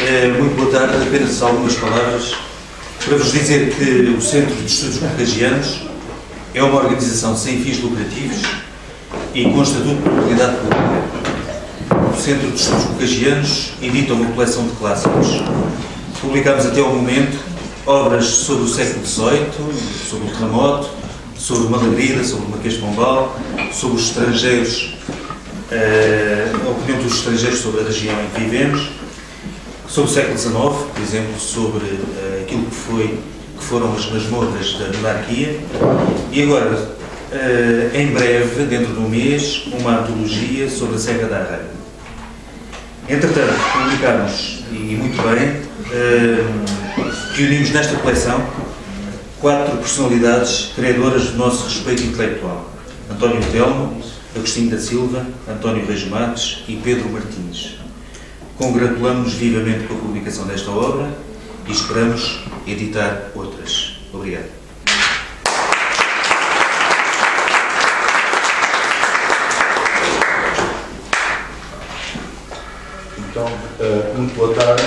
Eh, muito boa tarde, apenas algumas palavras para vos dizer que o Centro de Estudos Contagianos é uma organização sem fins lucrativos e com estatuto de propriedade pública. O Centro de Estudos Contagianos edita uma coleção de clássicos. Publicamos até ao momento obras sobre o século XVIII, sobre o terremoto, sobre uma lagrida, sobre o Marquês de Pombal, sobre os estrangeiros, uh, a opinião dos estrangeiros sobre a região em que vivemos, sobre o século XIX, por exemplo, sobre uh, aquilo que, foi, que foram as masmorras da monarquia, e agora, uh, em breve, dentro de um mês, uma antologia sobre a Serra da Arraia. Entretanto, publicamos, e muito bem, reunimos nesta coleção quatro personalidades criadoras do nosso respeito intelectual. António Telmo, Agostinho da Silva, António Reis Matos e Pedro Martins. Congratulamos-nos vivamente com a publicação desta obra e esperamos editar outras. Obrigado. Então, eh, muito boa tarde.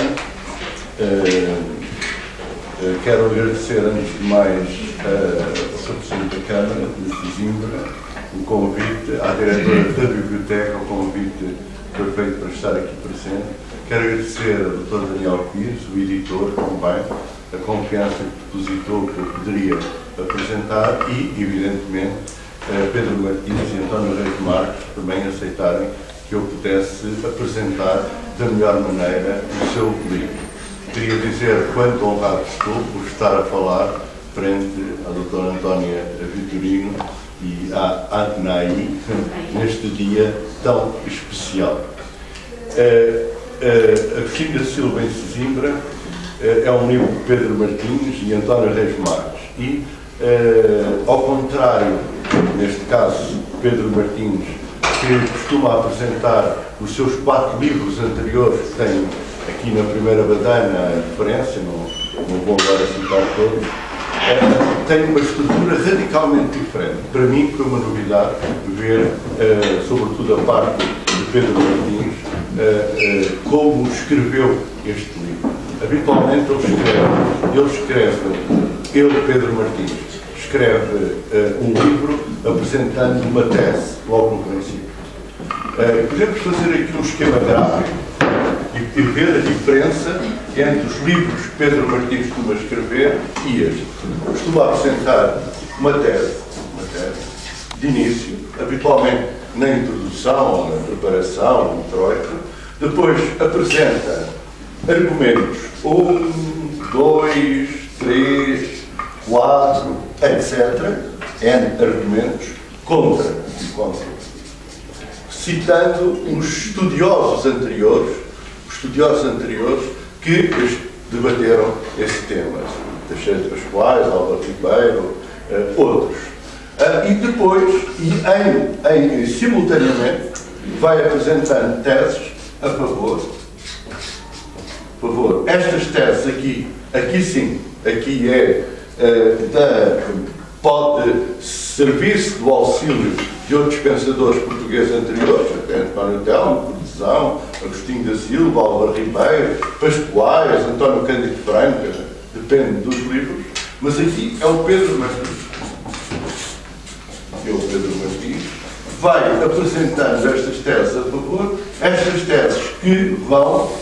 Eh, eh, quero agradecer, antes de mais, ao Sr. Presidente da Câmara de Zimbra, o convite, à diretora da Biblioteca, o convite que foi feito para estar aqui presente. Quero agradecer ao Dr. Daniel Pires, o editor também, a confiança que depositou que eu poderia apresentar e, evidentemente, Pedro Martins e António Reis Marques também aceitarem que eu pudesse apresentar da melhor maneira o seu livro. Queria dizer quanto honrado estou por estar a falar frente à doutora Antónia Vitorino e à ANAI neste dia tão especial. Uh, uh, Agostinho da Silva em Sesimbra uh, é um livro de Pedro Martins e António Reis Marques e, ao contrário, neste caso, Pedro Martins, que costuma apresentar os seus quatro livros anteriores que tem aqui na primeira badana a diferença, não, não vou agora citar todos, é, tem uma estrutura radicalmente diferente. Para mim foi uma novidade ver, uh, sobretudo a parte de Pedro Martins, uh, como escreveu este livro. Habitualmente ele escreve, ele escreve, ele, Pedro Martins, escreve um livro apresentando uma tese, logo no princípio. podemos fazer aqui um esquema gráfico e, ver a diferença entre os livros que Pedro Martins costuma escrever e este. Costuma apresentar uma tese, uma tese de início, habitualmente na introdução, na preparação, no introito, depois apresenta argumentos, um, dois, três, quatro, etc., N argumentos contra contra, citando uns estudiosos anteriores estudiosos anteriores que debateram esse tema. Teixeira de Pascoais, Álvaro Ribeiro, uh, outros. Uh, e depois, e em, em, simultaneamente, vai apresentando teses a favor. Por favor, estas teses aqui, aqui sim, aqui é uh, da, pode servir-se do auxílio de outros pensadores portugueses anteriores, até António Telmo, Cortesão, Agostinho da Silva, Álvaro Ribeiro, Pascoais, António Cândido Franca, depende dos livros, mas aqui é o Pedro Martins. É o Pedro Martins. Vai apresentando estas teses a favor, estas teses que vão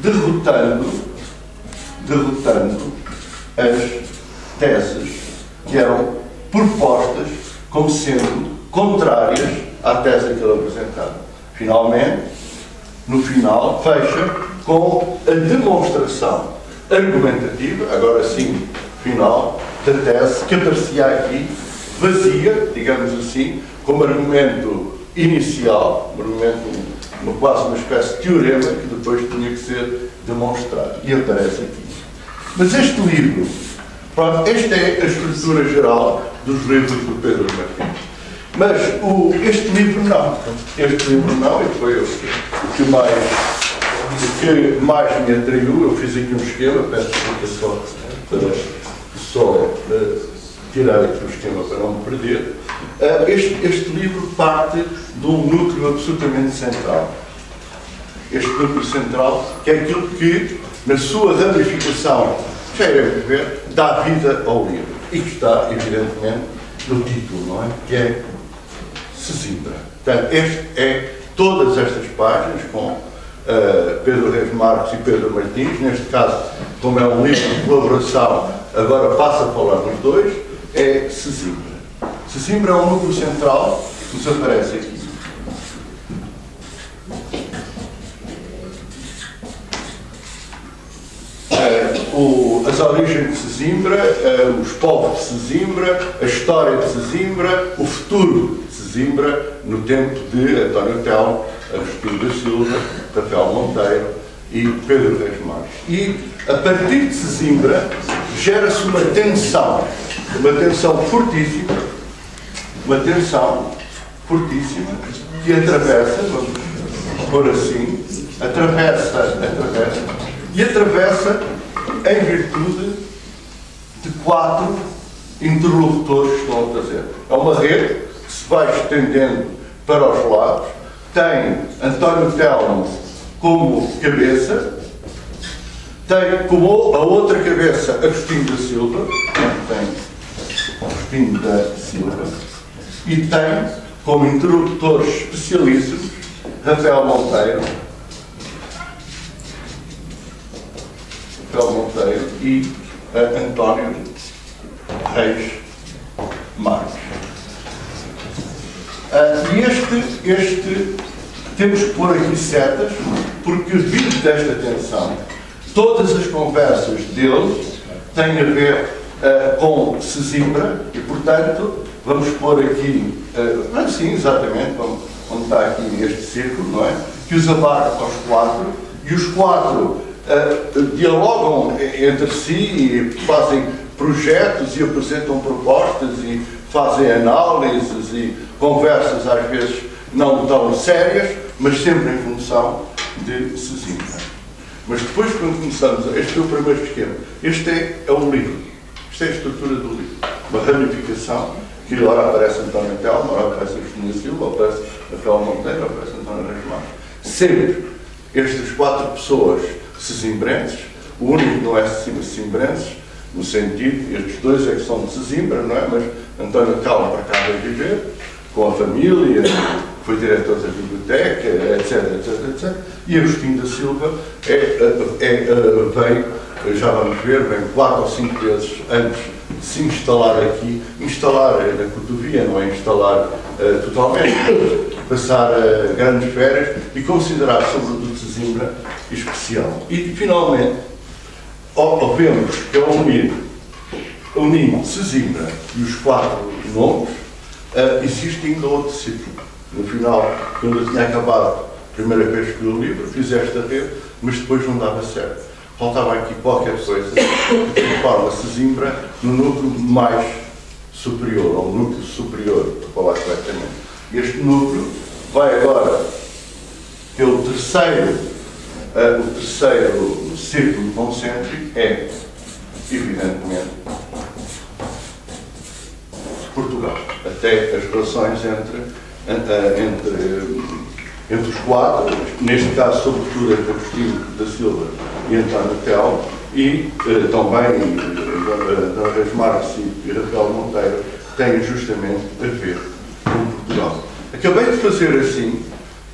derrotando, derrotando as teses que eram propostas como sendo contrárias à tese que ele apresentava. Finalmente, no final, fecha com a demonstração argumentativa, agora sim, final, da tese que aparecia aqui vazia, digamos assim, como argumento inicial, um argumento, uma, quase uma espécie de teorema que depois tinha que ser demonstrado. E aparece aqui. Mas este livro, pronto, esta é a estrutura geral dos livros do Pedro Martins. Mas o, este livro não. Este livro não, e foi o, que mais o que mais me atraiu, eu fiz aqui um esquema, peço explicação para só uh, tirar aqui o esquema para não me perder. Uh, este, este livro parte de um núcleo absolutamente central. este núcleo central, que é aquilo que, na sua ramificação, já iremos ver, dá vida ao livro. E que está, evidentemente, no título, não é? Que é Sesimbra. Portanto, este é todas estas páginas com uh, Pedro Reis Marques e Pedro Martins, neste caso, como é um livro de colaboração, agora passa a falar nos dois, é Sesimbra. Sesimbra é um núcleo central que nos aparece aqui. Uh, o, as origens de Sesimbra, uh, os povos de Sesimbra, a história de Sesimbra, o futuro de Sesimbra, no tempo de António Telmo, Agostinho da Silva, Rafael Monteiro e Pedro Reis. E, a partir de Sesimbra, gera-se uma tensão, uma tensão fortíssima, uma tensão fortíssima, que atravessa, vamos pôr assim, atravessa, atravessa, e atravessa em virtude de quatro interlocutores que estão a trazer. É uma rede se vai estendendo para os lados, tem António Telmo como cabeça, tem como a outra cabeça Agostinho da Silva, tem Agostinho da Silva, e tem como interlocutores especialíssimos Rafael Monteiro, Rafael Monteiro e uh, António Reis Marques. Uh, e este, este, temos que pôr aqui setas, porque vindo desta tensão, todas as conversas dele têm a ver uh, com Sesimbra e, portanto, vamos pôr aqui, uh, assim, exatamente, vamos, onde está aqui este círculo, não é? Que os abarca aos quatro, e os quatro uh, dialogam entre si e fazem projetos e apresentam propostas e fazem análises e conversas às vezes não tão sérias, mas sempre em função de Sesimbra. Mas depois, quando começamos, este é o primeiro esquema. Este é, é um livro. Esta é a estrutura do livro. Uma ramificação que ora aparece António Telmo, ora aparece Agostinho Silva, aparece Rafael Monteiro, aparece António Reis. Sempre estas quatro pessoas sesimbrenses, o único não é sesimbrenses, no sentido, estes dois é que são de Sesimbra, não é? Mas António Telmo para cá veio viver, com a família, foi diretor da biblioteca, etc, etc, etc. E Agostinho da Silva é, é, é, veio, já vamos ver, vem quatro ou cinco vezes antes de se instalar aqui, instalar na cotovia, não é instalar uh, totalmente, passar uh, grandes férias e considerar, sobretudo Sesimbra, especial. E finalmente, vemos que ao unir, unindo Sesimbra e os quatro nomes, uh, existe ainda outro ciclo no final, quando eu tinha acabado a primeira vez que o livro, fiz esta rede, mas depois não dava certo. Faltava aqui qualquer coisa que transforma Sesimbra no núcleo mais superior, ou núcleo superior, para falar corretamente. Este núcleo vai agora, que é o terceiro, uh, o terceiro círculo concêntrico, é, evidentemente. Até as relações entre entre, entre os quatro, neste caso, sobretudo, entre Agostinho da Silva e António Tel, e eh, também António Reis Marques e Rafael Monteiro, têm justamente a ver com Portugal. Acabei de fazer assim,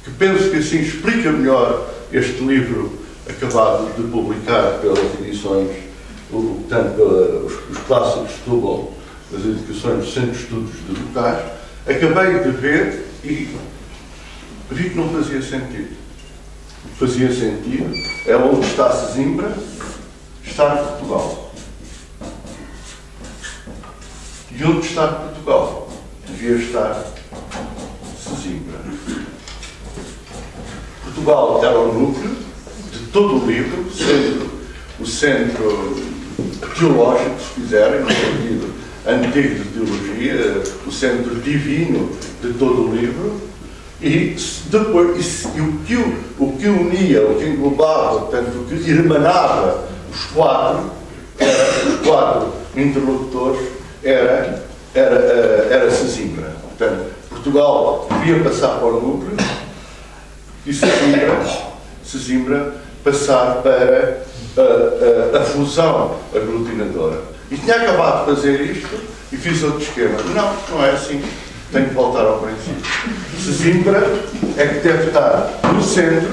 que penso que assim explica melhor este livro acabado de publicar pelas edições, tanto os clássicos de Setúbal, as educações do Centro de Estudos de Locais, acabei de ver e vi que não fazia sentido. Fazia sentido é onde está Sesimbra, está Portugal. E onde está Portugal? Devia estar Sesimbra. Portugal era o núcleo de todo o livro, sendo o centro teológico, se quiserem, no sentido antigo de teologia, o centro divino de todo o livro, e depois e o, que, o que unia, o que englobava, portanto, o que irmanava os quatro, era, os quatro interlocutores, era, era, eh, era Sesimbra. Portanto, Portugal devia passar para o núcleo e Sesimbra, Sesimbra passar para a, a, a fusão aglutinadora. E tinha acabado de fazer isto e fiz outro esquema. Não, não é assim. Tenho que voltar ao princípio. Sesimbra é que deve estar no centro,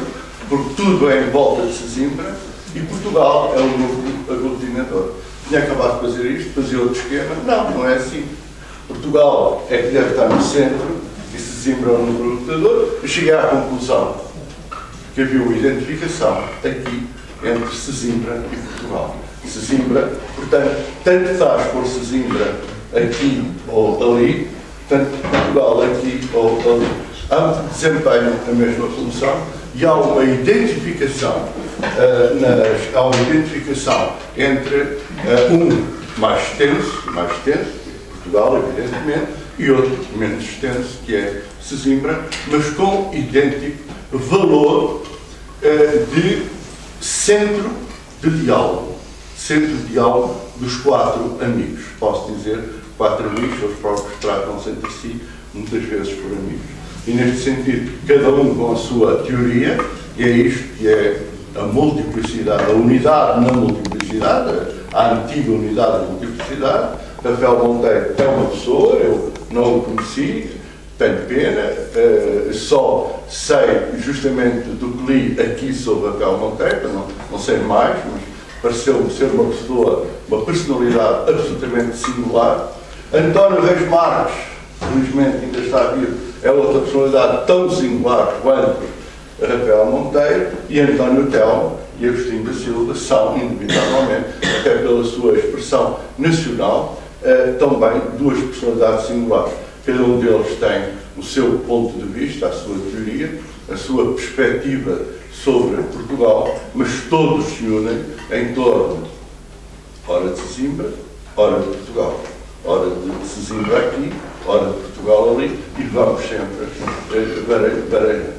porque tudo é em volta de Sesimbra, e Portugal é o núcleo aglutinador. Tinha acabado de fazer isto, fazia outro esquema. Não, não é assim. Portugal é que deve estar no centro, e Sesimbra é o núcleo aglutinador. Cheguei à conclusão que havia uma identificação aqui entre Sesimbra e Portugal. Sesimbra, portanto, tanto faz por Sesimbra aqui ou ali, tanto Portugal aqui ou ali. Ambos desempenham a mesma função e há uma identificação, uh, nas, há uma identificação entre uh, um mais extenso, mais extenso, Portugal, evidentemente, e outro menos extenso, que é Sesimbra, mas com idêntico valor uh, de centro de diálogo. Centro de diálogo dos quatro amigos. Posso dizer, quatro amigos, eles próprios tratam-se entre si, muitas vezes por amigos. E neste sentido, cada um com a sua teoria, e é isto que é a multiplicidade, a unidade na multiplicidade, a antiga unidade da multiplicidade. Rafael Monteiro é uma pessoa, eu não o conheci, tenho pena, uh, só sei justamente do que li aqui sobre Rafael Monteiro, não, não sei mais, mas pareceu-me ser uma pessoa, uma personalidade absolutamente singular. António Reis Marques, felizmente ainda está vivo, é outra personalidade tão singular quanto Rafael Monteiro, e António Telmo e Agostinho da Silva são, indubitavelmente, até pela sua expressão nacional, uh, também duas personalidades singulares. Cada um deles tem o seu ponto de vista, a sua teoria, a sua perspectiva sobre Portugal, mas todos se unem em torno, ora de Sesimbra, ora de Portugal, ora de Sesimbra aqui, ora de Portugal ali, e vamos sempre eh, para, para.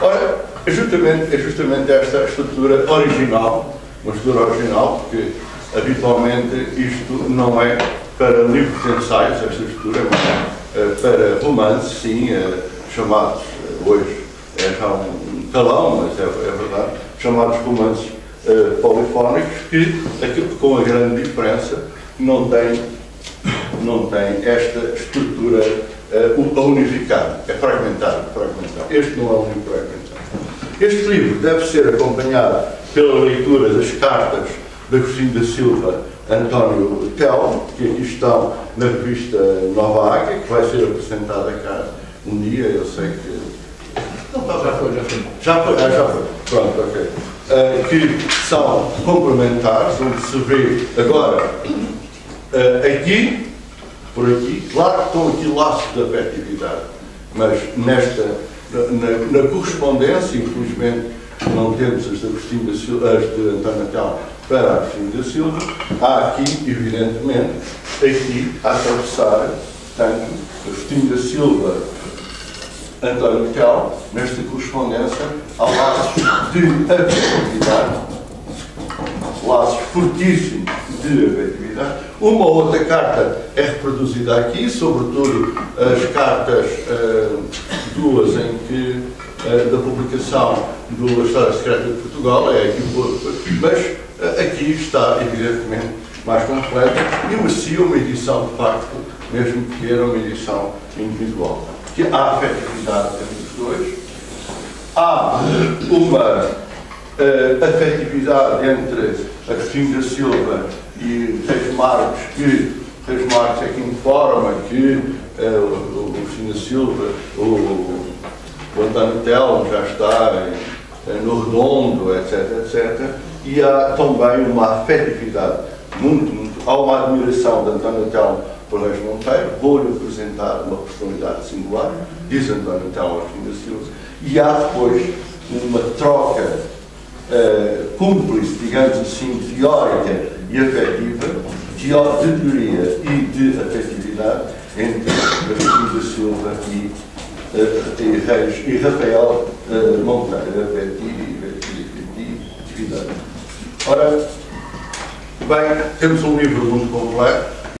Ora, é justamente, é justamente esta estrutura original, uma estrutura original, porque habitualmente isto não é para livros de ensaios, esta estrutura, mas eh, para romances, sim, eh, chamados hoje é já um talão, mas é, é verdade, chamados romances polifónicos, que, com a grande diferença, não têm não tem esta estrutura uh, unificada, é fragmentado, fragmentado. Este não é um livro fragmentado. Este livro deve ser acompanhado pela leitura das cartas de Agostinho da Silva António Tel, que aqui estão na revista Nova Águia, que vai ser apresentada cá um dia, eu sei que. Não, tá, já foi, já foi. Já foi, ah, já foi. Pronto, ok. Uh, que são complementares, onde se vê agora uh, aqui, por aqui, claro que estão aqui laços de afetividade, mas nesta, na, na correspondência, infelizmente, não temos as de da Silva, as de António Tel para Agostinho da Silva, há aqui, evidentemente, aqui a atravessar, tanto Agostinho da Silva, António Tel, nesta correspondência, há laços de afetividade, laços fortíssimos de afetividade. Uma outra carta é reproduzida aqui, sobretudo as cartas, uh, duas em que, uh, da publicação do História Secreta de Portugal, é aqui, mas Aqui está, evidentemente, mais completa e merecia uma edição de facto, mesmo que era uma edição individual. Que há afetividade entre os dois, há uma uh, afetividade entre Agostinho da Silva e Reis Marques, que Reis Marques é quem informa que uh, o Agostinho da Silva, o, o António Telmo já está em, no Redondo, etc, etc e há também uma afetividade muito, muito. Há uma admiração de António Telmo Reis Monteiro, vou-lhe apresentar uma personalidade singular, diz António Telmo aos da Silva, e há depois uma troca uh, cúmplice, digamos assim, teórica e afetiva, de teoria e de afetividade entre Agostinho da Silva e, uh, e, Reis, e Rafael uh, Monteiro, afetividade. Ora, bem, temos um livro muito completo,